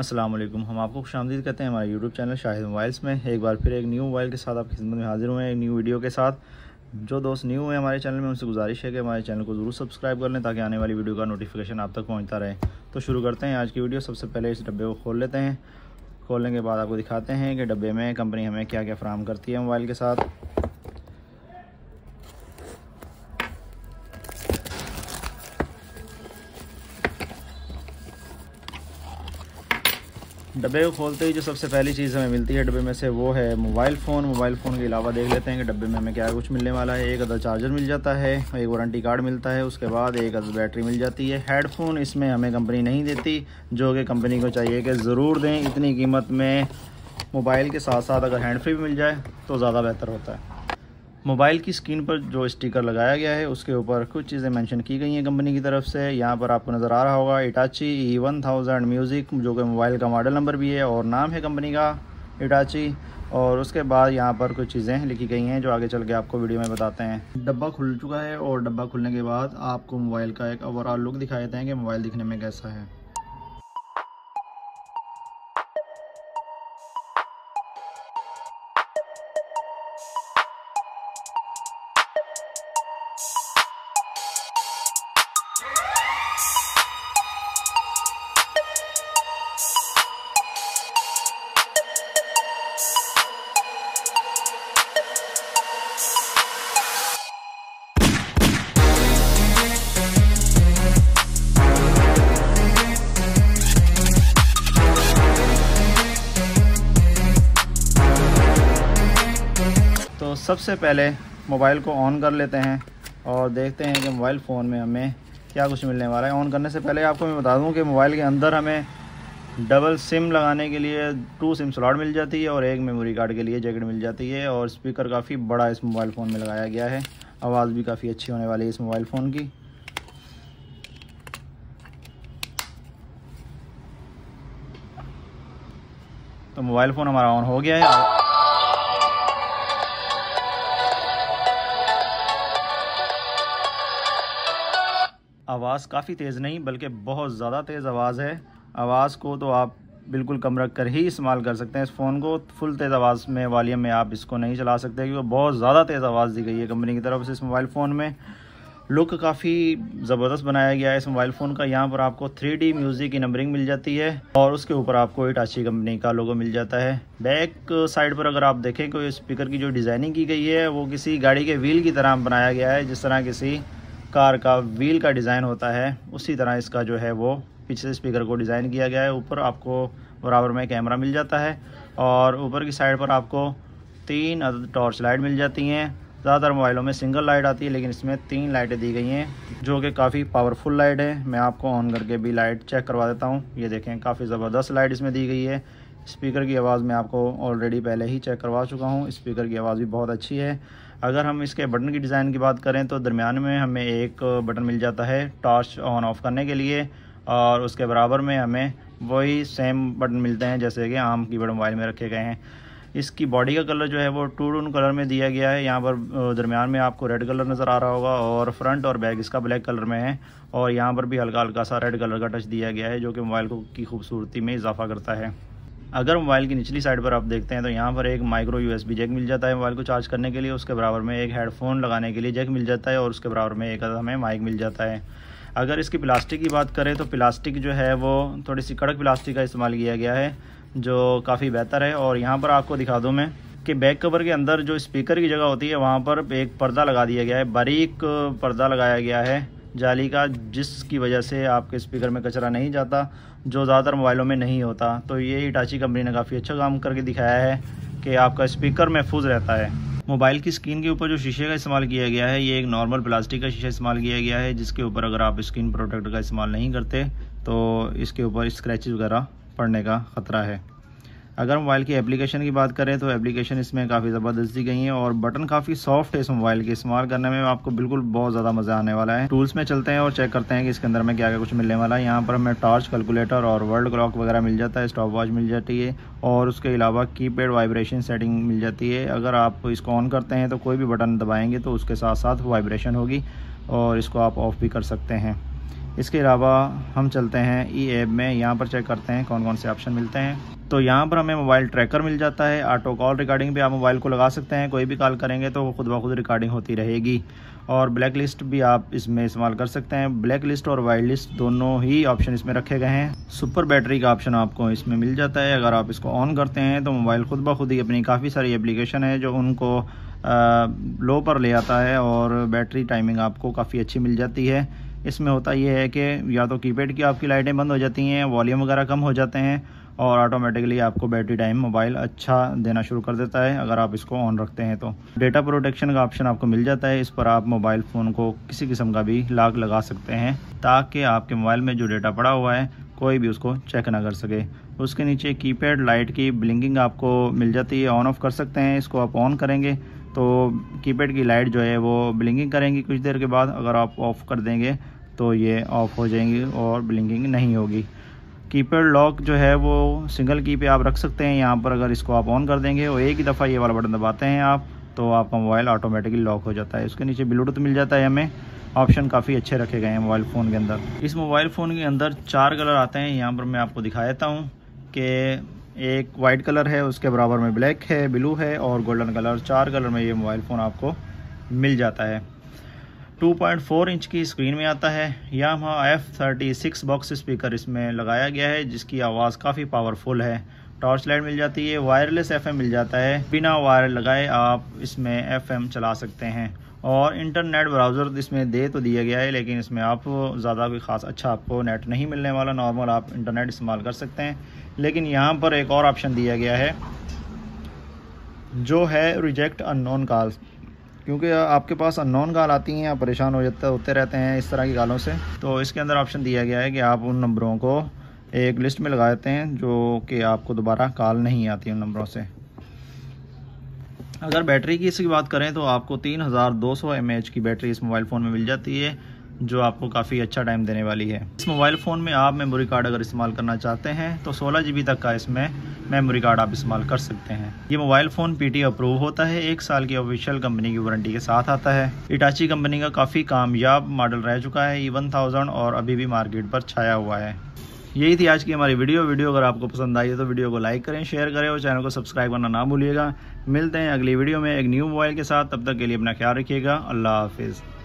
السلام علیکم۔ ہم آپ کو خوش آمدید کہتے ہیں ہمارے یوٹیوب چینل شاہد موبائلس میں۔ ایک بار پھر ایک نیو موبائل کے ساتھ آپ کی خدمت میں حاضر ہوئے ہیں۔ ایک نیو ویڈیو کے ساتھ۔ جو دوست نیو ہیں ہمارے چینل میں، ان سے گزارش ہے کہ ہمارے چینل کو ضرور سبسکرائب کر لیں تاکہ آنے والی ویڈیو کا نوٹیفیکیشن آپ تک پہنچتا رہے۔ تو شروع کرتے ہیں آج کی ویڈیو۔ سب سے پہلے اس ڈبے کو کھول لیتے ہیں۔ کھولنے کے بعد آپ کو دکھاتے ہیں کہ ڈبے میں کمپنی ہمیں کیا کیا فراہم کرتی ہے موبائل کے ساتھ۔ ڈبے کو کھولتے ہی جو سب سے پہلی چیز ہمیں ملتی ہے ڈبے میں سے وہ ہے موبائل فون۔ موبائل فون کے علاوہ دیکھ لیتے ہیں کہ ڈبے میں ہمیں کیا کچھ ملنے والا ہے۔ ایک ادھر چارجر مل جاتا ہے، ایک وارنٹی کارڈ ملتا ہے، اس کے بعد ایک ادھر بیٹری مل جاتی ہے۔ ہیڈ فون اس میں ہمیں کمپنی نہیں دیتی، جو کہ کمپنی کو چاہیے کہ ضرور دیں۔ اتنی قیمت میں موبائل کے ساتھ ساتھ اگر ہینڈ فری بھی مل جائے تو زیادہ بہتر ہوتا ہے۔ موبائل کی سکرین پر جو اسٹیکر لگایا گیا ہے، اس کے اوپر کچھ چیزیں مینشن کی گئی ہیں کمپنی کی طرف سے۔ یہاں پر آپ کو نظر آ رہا ہوگا اٹاچی ای ون تھاؤزینڈ میوزک جو کہ موبائل کا ماڈل نمبر بھی ہے اور نام ہے کمپنی کا اٹاچی اور اس کے بعد یہاں پر کچھ چیزیں لکھی گئی ہیں جو آگے چل کے آپ کو ویڈیو میں بتاتے ہیں۔ ڈبہ کھل چکا ہے اور ڈبہ کھلنے کے بعد آپ کو موبائل کا ایک اوور آل لک دکھائے دیتے ہیں کہ موبائل دکھنے میں کیسا ہے۔ سب سے پہلے موبائل کو آن کر لیتے ہیں اور دیکھتے ہیں کہ موبائل فون میں ہمیں کیا کچھ ملنے والا ہے۔ آن کرنے سے پہلے آپ کو میں بتا دوں کہ موبائل کے اندر ہمیں ڈبل سم لگانے کے لیے ٹو سم سلاٹ مل جاتی ہے اور ایک میموری کارڈ کے لیے جیکٹ مل جاتی ہے اور اسپیکر کافی بڑا اس موبائل فون میں لگایا گیا ہے۔ آواز بھی کافی اچھی ہونے والی ہے اس موبائل فون کی۔ تو موبائل فون ہمارا آن ہو گیا ہے۔ آواز کافی تیز نہیں، بلکہ بہت زیادہ تیز آواز ہے۔ آواز کو تو آپ بالکل کم رکھ کر ہی استعمال کر سکتے ہیں۔ اس فون کو فل تیز آواز میں والیم میں آپ اس کو نہیں چلا سکتے، کیونکہ بہت زیادہ تیز آواز دی گئی ہے کمپنی کی طرف سے اس موبائل فون میں۔ لک کافی زبردست بنایا گیا ہے اس موبائل فون کا۔ یہاں پر آپ کو تھری ڈی میوزک کی نمبرنگ مل جاتی ہے اور اس کے اوپر آپ کو اٹاچی کمپنی کا لوگو مل جاتا ہے۔ بیک سائڈ پر اگر آپ دیکھیں کوئی اسپیکر کی جو ڈیزائننگ کی گئی ہے، وہ کسی گاڑی کے ویل کی طرح بنایا گیا ہے، جس طرح کسی کار کا ویل کا ڈیزائن ہوتا ہے، اسی طرح اس کا جو ہے وہ پیچھے اسپیکر کو ڈیزائن کیا گیا ہے۔ اوپر آپ کو برابر میں کیمرہ مل جاتا ہے اور اوپر کی سائڈ پر آپ کو تین عدد ٹارچ لائٹ مل جاتی ہیں۔ زیادہ تر موبائلوں میں سنگل لائٹ آتی ہے، لیکن اس میں تین لائٹیں دی گئی ہیں، جو کہ کافی پاورفل لائٹ ہے میں آپ کو آن کر کے بھی لائٹ چیک کروا دیتا ہوں۔ یہ دیکھیں، کافی زبردست لائٹ اس میں دی گئی ہے۔ اسپیکر کی آواز میں آپ کو آلریڈی پہلے ہی چیک کروا چکا ہوں۔ اسپیکر کی آواز بھی بہت اچھی ہے۔ اگر ہم اس کے بٹن کی ڈیزائن کی بات کریں تو درمیان میں ہمیں ایک بٹن مل جاتا ہے ٹارچ آن آف کرنے کے لیے اور اس کے برابر میں ہمیں وہی سیم بٹن ملتے ہیں جیسے کہ عام کی بڑ موبائل میں رکھے گئے ہیں۔ اس کی باڈی کا کلر جو ہے وہ ٹو ٹون کلر میں دیا گیا ہے۔ یہاں پر درمیان میں آپ کو ریڈ کلر نظر آ رہا ہوگا اور فرنٹ اور بیک اس کا بلیک کلر میں ہے اور یہاں پر بھی ہلکا ہلکا سا ریڈ کلر کا ٹچ دیا گیا ہے جو کہ موبائل کو کی خوبصورتی میں اضافہ کرتا ہے۔ اگر موبائل کی نچلی سائڈ پر آپ دیکھتے ہیں تو یہاں پر ایک micro U S B jack مل جاتا ہے موبائل کو چارج کرنے کے لیے، اس کے برابر میں ایک ہیڈ فون لگانے کے لیے جیک مل جاتا ہے اور اس کے برابر میں ایک ہمیں مائک مل جاتا ہے۔ اگر اس کی پلاسٹک کی بات کریں تو پلاسٹک جو ہے وہ تھوڑی سی کڑک پلاسٹک کا استعمال کیا گیا ہے، جو کافی بہتر ہے۔ اور یہاں پر آپ کو دکھا دوں میں کہ بیک کور کے اندر جو اسپیکر کی جگہ ہوتی ہے، وہاں پر ایک پردہ لگا دیا گیا ہے۔ باریک پردہ لگایا گیا ہے جالی کا، جس کی وجہ سے آپ کے اسپیکر میں کچرا نہیں جاتا۔ جو زیادہ تر موبائلوں میں نہیں ہوتا، تو یہ ہٹاچی کمپنی نے کافی اچھا کام کر کے دکھایا ہے کہ آپ کا اسپیکر محفوظ رہتا ہے۔ موبائل کی اسکرین کے اوپر جو شیشے کا استعمال کیا گیا ہے، یہ ایک نارمل پلاسٹک کا شیشہ استعمال کیا گیا ہے، جس کے اوپر اگر آپ اسکرین پروٹیکٹ کا استعمال نہیں کرتے، تو اس کے اوپر اسکریچز وغیرہ پڑنے کا خطرہ ہے۔ اگر موبائل کی اپلیکیشن کی بات کریں تو اپلیکیشن اس میں کافی زبردست دی گئی ہیں اور بٹن کافی سافٹ ہے اس موبائل کے استعمال کرنے میں، آپ کو بالکل بہت زیادہ مزہ آنے والا ہے۔ ٹولز میں چلتے ہیں اور چیک کرتے ہیں کہ اس کے اندر میں کیا کیا کچھ ملنے والا ہے۔ یہاں پر ہمیں ٹارچ، کیلکولیٹر اور ورلڈ کلاک وغیرہ مل جاتا ہے، اسٹاپ واچ مل جاتی ہے اور اس کے علاوہ کی پیڈ وائبریشن سیٹنگ مل جاتی ہے۔ اگر آپ اس کو آن کرتے ہیں تو کوئی بھی بٹن دبائیں گے تو اس کے ساتھ ساتھ وائبریشن ہوگی اور اس کو آپ آف بھی کر سکتے ہیں۔ اس کے علاوہ ہم چلتے ہیں ای ایپ میں، یہاں پر چیک کرتے ہیں کون کون سے آپشن ملتے ہیں۔ تو یہاں پر ہمیں موبائل ٹریکر مل جاتا ہے۔ آٹو کال ریکارڈنگ پہ آپ موبائل کو لگا سکتے ہیں۔ کوئی بھی کال کریں گے تو وہ خود بخود ریکارڈنگ ہوتی رہے گی۔ اور بلیک لسٹ بھی آپ اس میں استعمال کر سکتے ہیں۔ بلیک لسٹ اور وائٹ لسٹ دونوں ہی آپشن اس میں رکھے گئے ہیں۔ سپر بیٹری کا آپشن آپ کو اس میں مل جاتا ہے۔ اگر آپ اس کو آن کرتے ہیں تو موبائل خود بخود ہی اپنی کافی ساری اپلیکیشن ہے جو ان کو لو پر لے آتا ہے اور بیٹری ٹائمنگ آپ کو کافی اچھی مل جاتی ہے۔ اس میں ہوتا یہ ہے کہ یا تو کی پیڈ کی آپ کی لائٹیں بند ہو جاتی ہیں والیوم وغیرہ کم ہو جاتے ہیں اور آٹومیٹکلی آپ کو بیٹری ٹائم موبائل اچھا دینا شروع کر دیتا ہے اگر آپ اس کو آن رکھتے ہیں تو۔ ڈیٹا پروٹیکشن کا آپشن آپ کو مل جاتا ہے، اس پر آپ موبائل فون کو کسی قسم کا بھی لاک لگا سکتے ہیں تاکہ آپ کے موبائل میں جو ڈیٹا پڑا ہوا ہے، کوئی بھی اس کو چیک نہ کر سکے۔ اس کے نیچے کی پیڈ لائٹ کی بلنکنگ آپ کو مل جاتی ہے آن آف کر سکتے ہیں، اس کو آپ آن کریں گے۔ تو کی پیڈ کی لائٹ جو ہے وہ بلنکنگ کریں گی کچھ دیر کے بعد، اگر آپ آف کر دیں گے تو یہ آف ہو جائیں گی اور بلنکنگ نہیں ہوگی۔ کی پیڈ لاک جو ہے وہ سنگل کی پہ آپ رکھ سکتے ہیں۔ یہاں پر اگر اس کو آپ آن کر دیں گے اور ایک ہی دفعہ یہ والا بٹن دباتے ہیں آپ، تو آپ کا موبائل آٹومیٹکلی لاک ہو جاتا ہے۔ اس کے نیچے بلوٹوتھ مل جاتا ہے ہمیں۔ آپشن کافی اچھے رکھے گئے ہیں موبائل فون کے اندر۔ اس موبائل فون کے اندر چار کلر آتے ہیں۔ یہاں پر میں آپ کو دکھا دیتا ہوں کہ ایک وائٹ کلر ہے، اس کے برابر میں بلیک ہے، بلو ہے اور گولڈن کلر، چار کلر میں یہ موبائل فون آپ کو مل جاتا ہے۔ ٹو پوائنٹ فور انچ کی اسکرین میں آتا ہے۔ یہاں F thirty six box speaker اس میں لگایا گیا ہے، جس کی آواز کافی پاورفل ہے۔ ٹارچ لائٹ مل جاتی ہے، وائرلیس ایف ایم مل جاتا ہے۔ بنا وائر لگائے آپ اس میں ایف ایم چلا سکتے ہیں۔ اور انٹرنیٹ براؤزر اس میں دے تو دیا گیا ہے، لیکن اس میں آپ زیادہ بھی خاص اچھا آپ کو نیٹ نہیں ملنے والا، نارمل آپ انٹرنیٹ استعمال کر سکتے ہیں۔ لیکن یہاں پر ایک اور آپشن دیا گیا ہے، جو ہے ریجیکٹ ان نون کالس کیونکہ آپ کے پاس ان نون کال آتی ہیں، آپ پریشان ہو جاتے ہوتے رہتے ہیں اس طرح کی کالوں سے۔ تو اس کے اندر آپشن دیا گیا ہے کہ آپ ان نمبروں کو ایک لسٹ میں لگا دیتے ہیں، جو کہ آپ کو دوبارہ کال نہیں آتی ان نمبروں سے۔ اگر بیٹری کی اس کی بات کریں تو آپ کو تین ہزار دو سو ایم ایچ کی بیٹری اس موبائل فون میں مل جاتی ہے، جو آپ کو کافی اچھا ٹائم دینے والی ہے۔ اس موبائل فون میں آپ میموری کارڈ اگر استعمال کرنا چاہتے ہیں، تو سولہ جی بی تک کا اس میں میموری کارڈ آپ استعمال کر سکتے ہیں۔ یہ mobile phone P T approve ہوتا ہے، ایک سال کی آفیشیل کمپنی کی وارنٹی کے ساتھ آتا ہے۔ اٹاچی کمپنی کا کافی کامیاب ماڈل رہ چکا ہے ای ون تھاؤزینڈ اور ابھی بھی مارکیٹ پر چھایا ہوا ہے۔ یہی تھی آج کی ہماری ویڈیو۔ ویڈیو اگر آپ کو پسند آئی ہے تو ویڈیو کو لائک کریں، شیئر کریں اور چینل کو سبسکرائب کرنا نہ بھولیے گا۔ ملتے ہیں اگلی ویڈیو میں ایک نیو موبائل کے ساتھ۔ تب تک کے لیے اپنا خیال رکھیے گا۔ اللہ حافظ۔